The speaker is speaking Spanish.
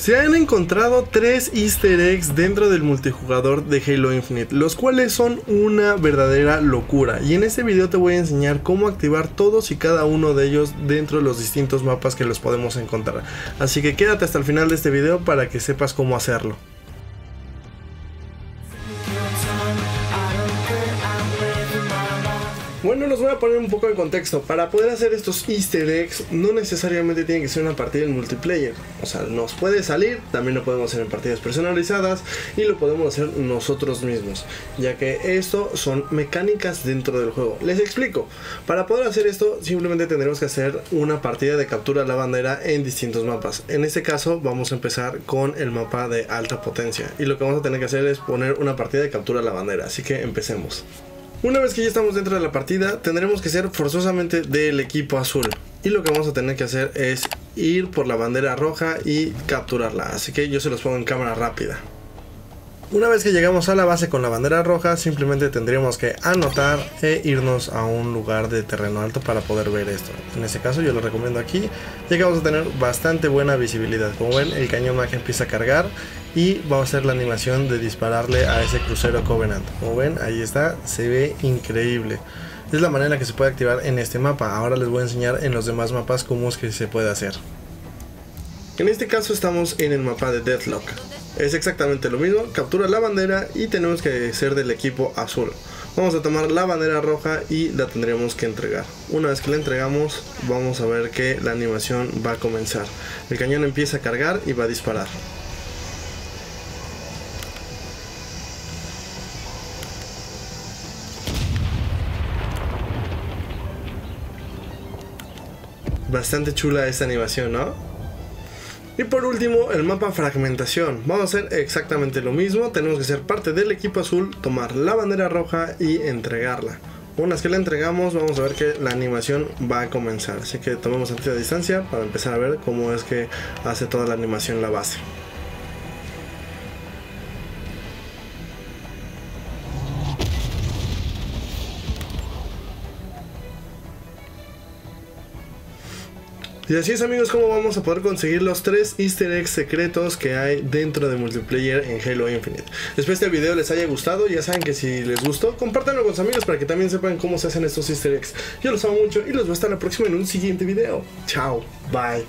Se han encontrado tres easter eggs dentro del multijugador de Halo Infinite, los cuales son una verdadera locura. Y en este video te voy a enseñar cómo activar todos y cada uno de ellos dentro de los distintos mapas que los podemos encontrar. Así que quédate hasta el final de este video para que sepas cómo hacerlo. Bueno, los voy a poner un poco en contexto. Para poder hacer estos easter eggs, no necesariamente tiene que ser una partida en multiplayer. O sea, nos puede salir, también lo podemos hacer en partidas personalizadas y lo podemos hacer nosotros mismos. Ya que esto son mecánicas dentro del juego. Les explico. Para poder hacer esto, simplemente tendremos que hacer una partida de captura a la bandera en distintos mapas. En este caso, vamos a empezar con el mapa de alta potencia. Y lo que vamos a tener que hacer es poner una partida de captura a la bandera. Así que empecemos. Una vez que ya estamos dentro de la partida, tendremos que ser forzosamente del equipo azul. Y lo que vamos a tener que hacer es ir por la bandera roja y capturarla. Así que yo se los pongo en cámara rápida. Una vez que llegamos a la base con la bandera roja, simplemente tendríamos que anotar e irnos a un lugar de terreno alto para poder ver esto. En este caso yo lo recomiendo aquí, vamos a tener bastante buena visibilidad. Como ven, el cañón Mac empieza a cargar y vamos a hacer la animación de dispararle a ese crucero Covenant. Como ven, ahí está, se ve increíble. Es la manera que se puede activar en este mapa. Ahora les voy a enseñar en los demás mapas cómo es que se puede hacer. En este caso estamos en el mapa de Deathlock. Es exactamente lo mismo, captura la bandera y tenemos que ser del equipo azul. Vamos a tomar la bandera roja y la tendremos que entregar. Una vez que la entregamos, vamos a ver que la animación va a comenzar. El cañón empieza a cargar y va a disparar. Bastante chula esta animación, ¿no? Y por último, el mapa fragmentación. Vamos a hacer exactamente lo mismo. Tenemos que ser parte del equipo azul, tomar la bandera roja y entregarla. Una vez que la entregamos, vamos a ver que la animación va a comenzar. Así que tomemos tantita distancia para empezar a ver cómo es que hace toda la animación la base. Y así es amigos como vamos a poder conseguir los tres easter eggs secretos que hay dentro de multiplayer en Halo Infinite. Espero este video les haya gustado, ya saben que si les gustó, compártanlo con sus amigos para que también sepan cómo se hacen estos easter eggs. Yo los amo mucho y los veo hasta la próxima en un siguiente video. Chao, bye.